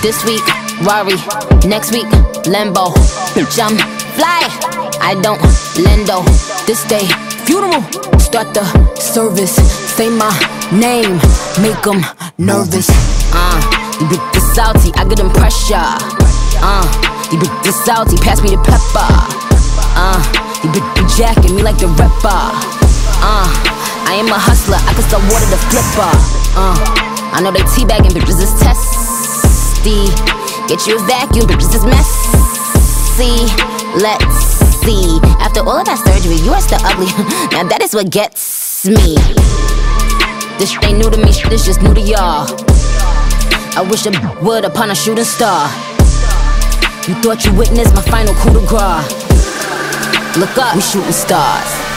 This week, Rari. Next week, Lambo. I'm fly. I don't lendo. This day, funeral. Start the service. Say my name. Make them nervous. Uh, you big the salty. I get them pressure. Uh, you big the salty. Pass me the pepper. Uh, you big the jacking me like the rapper. Uh, I am a hustler. I can sell water to flipper. Uh, I know they teabagging bitches is testy. Get you a vacuum, bitches is messy. Let's see. After all of that surgery, you are still ugly. now that is what gets me. This ain't new to me, this just new to y'all. I wish I would upon a shooting star. You thought you witnessed my final coup de grace. Look up, we shooting stars.